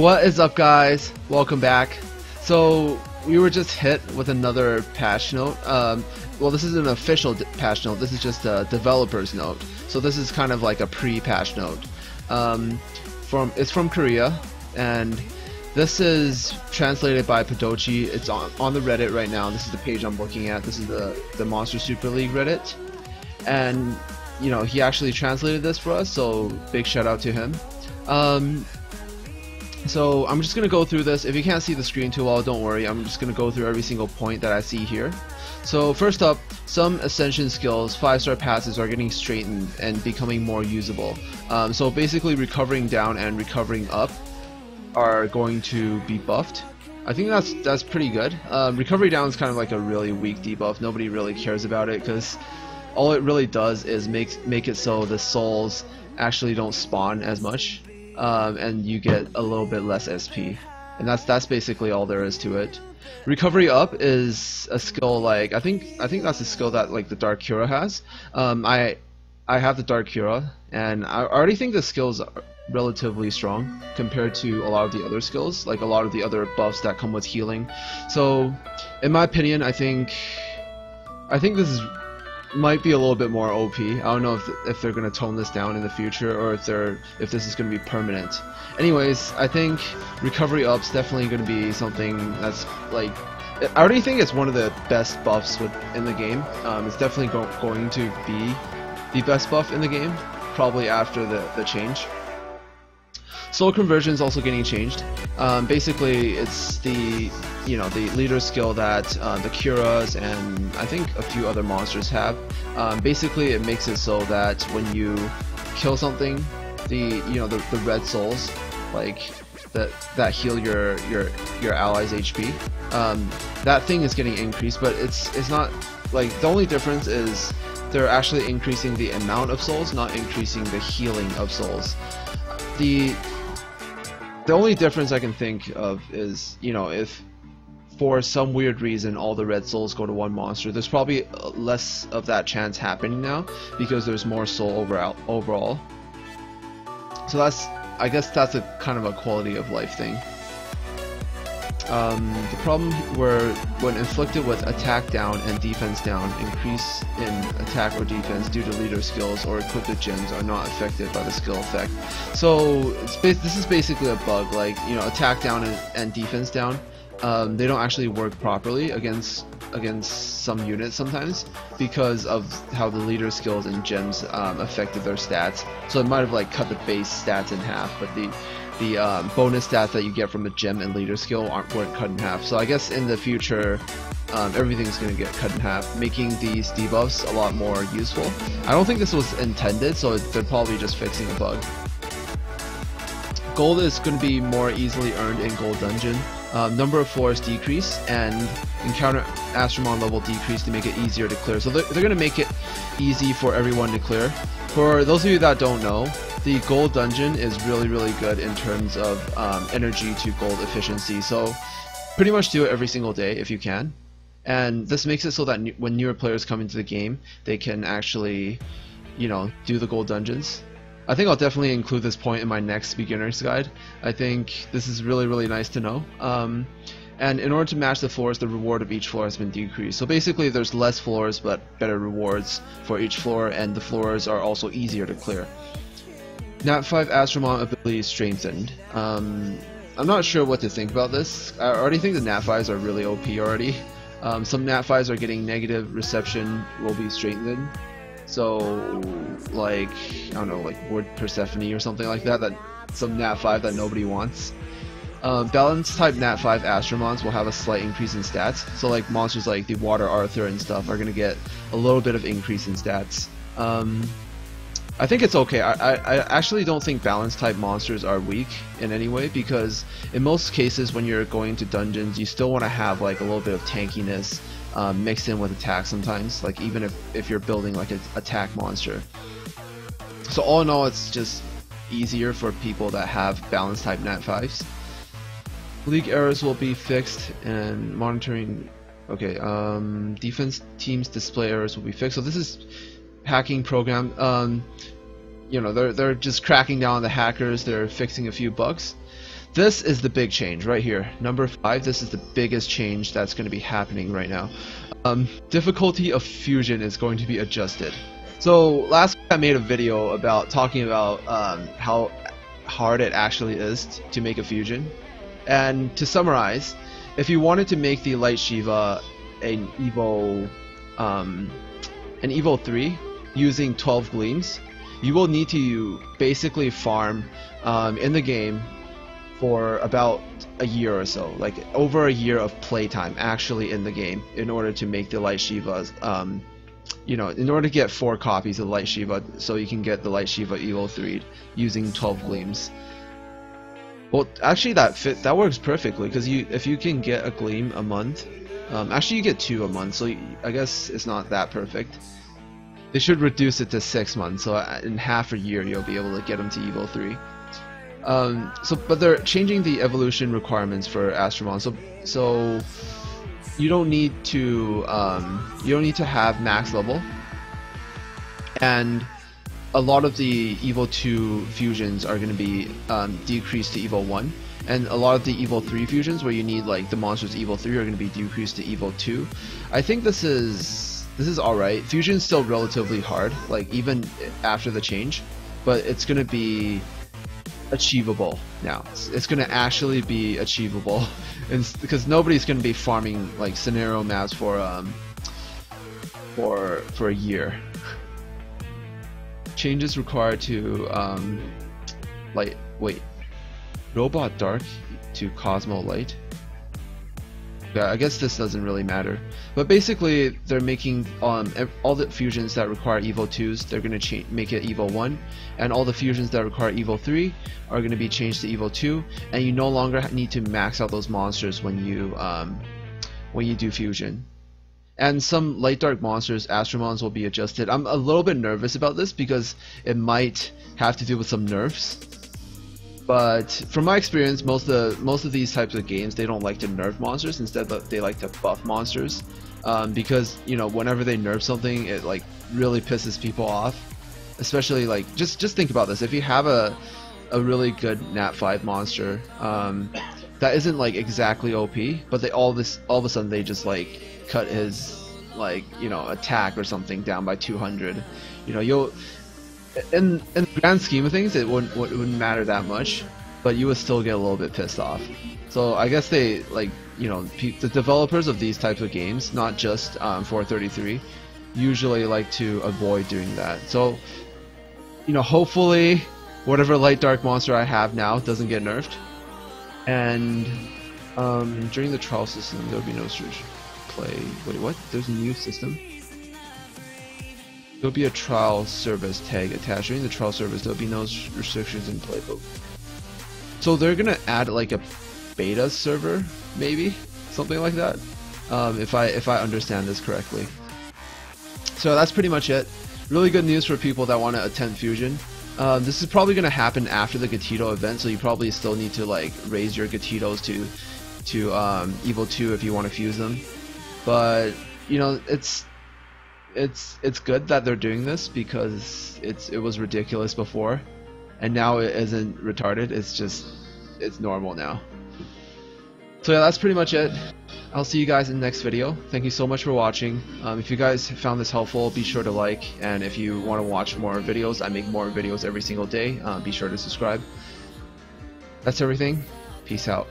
What is up guys? Welcome back. So we were just hit with another patch note. Um, well this is an official patch note, this is just a developer's note. So this is kind of like a pre-patch note. Um, from It's from Korea and this is translated by Padochi. It's on, on the Reddit right now. This is the page I'm looking at. This is the, the Monster Super League Reddit. And, you know, he actually translated this for us, so big shout out to him. Um, so I'm just going to go through this. If you can't see the screen too well, don't worry. I'm just going to go through every single point that I see here. So first up, some Ascension skills, 5-star passes are getting straightened and becoming more usable. Um, so basically recovering down and recovering up are going to be buffed. I think that's that's pretty good. Um, recovery down is kind of like a really weak debuff. Nobody really cares about it because all it really does is make make it so the souls actually don't spawn as much um, and you get a little bit less SP. And that's that's basically all there is to it. Recovery up is a skill like I think I think that's a skill that like the Dark Cura has. Um, I I have the Dark Cura and I already think the skills are relatively strong compared to a lot of the other skills, like a lot of the other buffs that come with healing. So, in my opinion, I think I think this is might be a little bit more OP. I don't know if, if they're going to tone this down in the future or if they're if this is going to be permanent. Anyways, I think recovery up's definitely going to be something that's like I already think it's one of the best buffs with, in the game. Um, it's definitely go going to be the best buff in the game, probably after the, the change. Soul conversion is also getting changed. Um, basically, it's the you know the leader skill that uh, the Curas and I think a few other monsters have. Um, basically, it makes it so that when you kill something, the you know the, the red souls, like that that heal your your your allies HP, um, that thing is getting increased, but it's it's not like the only difference is they're actually increasing the amount of souls, not increasing the healing of souls. The the only difference I can think of is, you know, if for some weird reason all the red souls go to one monster, there's probably less of that chance happening now because there's more soul overall. overall. So that's, I guess that's a kind of a quality of life thing. Um, the problem where when inflicted with attack down and defense down, increase in attack or defense due to leader skills or equipped gems are not affected by the skill effect. So this is basically a bug, like you know, attack down and, and defense down. Um, they don't actually work properly against against some units sometimes because of how the leader skills and gems um, affected their stats. So it might have like cut the base stats in half, but the the um, bonus stats that you get from the gem and leader skill aren't weren't cut in half. So I guess in the future, um, everything's going to get cut in half, making these debuffs a lot more useful. I don't think this was intended, so they're probably just fixing a bug. Gold is going to be more easily earned in Gold Dungeon. Um, number of floors decrease and encounter Astromon level decrease to make it easier to clear. So they're, they're going to make it easy for everyone to clear. For those of you that don't know, the gold dungeon is really really good in terms of um, energy to gold efficiency. So pretty much do it every single day if you can. And this makes it so that when newer players come into the game they can actually you know do the gold dungeons. I think I'll definitely include this point in my next beginner's guide. I think this is really really nice to know. Um, and in order to match the floors the reward of each floor has been decreased. So basically there's less floors but better rewards for each floor and the floors are also easier to clear Nat 5 Astromon ability strengthened. Um, I'm not sure what to think about this. I already think the Nat 5s are really OP already. Um, some Nat 5s are getting negative reception will be strengthened. So, like, I don't know, like Wood Persephone or something like that, that some Nat 5 that nobody wants. Um, balance type Nat 5 Astromons will have a slight increase in stats. So like monsters like the Water Arthur and stuff are going to get a little bit of increase in stats. Um, I think it's okay. I, I, I, actually don't think balance type monsters are weak in any way because in most cases when you're going to dungeons you still want to have like a little bit of tankiness um, mixed in with attack sometimes like even if, if you're building like an attack monster. So all in all it's just easier for people that have balance type nat 5s. League errors will be fixed and monitoring okay um, defense teams display errors will be fixed so this is hacking program. Um, you know, they're they're just cracking down on the hackers. They're fixing a few bugs. this is the big change right here. Number five, this is the biggest change that's going to be happening right now. Um, difficulty of fusion is going to be adjusted. So last I made a video about talking about um, how hard it actually is to make a fusion. And to summarize, if you wanted to make the Light Shiva an Evo, um, an Evo 3 using 12 gleams, you will need to basically farm um, in the game for about a year or so, like over a year of playtime actually in the game in order to make the Light Shivas, um, you know, in order to get four copies of Light Shiva so you can get the Light Shiva Evo 3 using 12 gleams. Well, actually that fit that works perfectly because you if you can get a gleam a month, um, actually you get two a month, so you, I guess it's not that perfect. They should reduce it to six months, so in half a year you'll be able to get them to Evo 3. Um, so, but they're changing the evolution requirements for Astromon. So, so you don't need to um, you don't need to have max level, and a lot of the Evo 2 fusions are going to be um, decreased to Evo 1 and a lot of the Evo 3 fusions where you need like the monsters Evo 3 are going to be decreased to Evo 2. I think this is this is alright. Fusion's still relatively hard, like even after the change, but it's gonna be achievable now. It's, it's gonna actually be achievable, and because nobody's gonna be farming like scenario maps for um for for a year. Changes required to um like wait robot dark to Cosmo light. Yeah, I guess this doesn't really matter. But basically, they're making um, all the fusions that require Evo 2s, they're going to make it Evo 1, and all the fusions that require Evo 3 are going to be changed to Evo 2, and you no longer need to max out those monsters when you um, when you do fusion. And some light dark monsters, Astromons, will be adjusted. I'm a little bit nervous about this because it might have to do with some nerfs but from my experience, most of the, most of these types of games they don't like to nerf monsters. Instead, they like to buff monsters um, because you know whenever they nerf something, it like really pisses people off. Especially like just just think about this: if you have a a really good Nat five monster um, that isn't like exactly OP, but they all this all of a sudden they just like cut his like you know attack or something down by 200. You know you'll in in the grand scheme of things, it wouldn't it wouldn't matter that much, but you would still get a little bit pissed off. So I guess they like you know the developers of these types of games, not just um, 433, usually like to avoid doing that. So you know hopefully whatever light dark monster I have now doesn't get nerfed, and um, during the trial system there will be no restriction. Play. Wait, what? There's a new system. There'll be a trial service tag attached. During the trial service, there'll be no restrictions in playbook. So they're gonna add like a beta server, maybe something like that. Um, if I if I understand this correctly. So that's pretty much it. Really good news for people that want to attend Fusion. Um, this is probably going to happen after the Gatito event, so you probably still need to like raise your Gatitos to to um, Evo 2 if you want to fuse them. But you know, it's it's it's good that they're doing this because it's it was ridiculous before, and now it isn't retarded. It's just it's normal now. So yeah, that's pretty much it. I'll see you guys in the next video. Thank you so much for watching. Um, if you guys found this helpful, be sure to like, and if you want to watch more videos, I make more videos every single day. Uh, be sure to subscribe. That's everything. Peace out.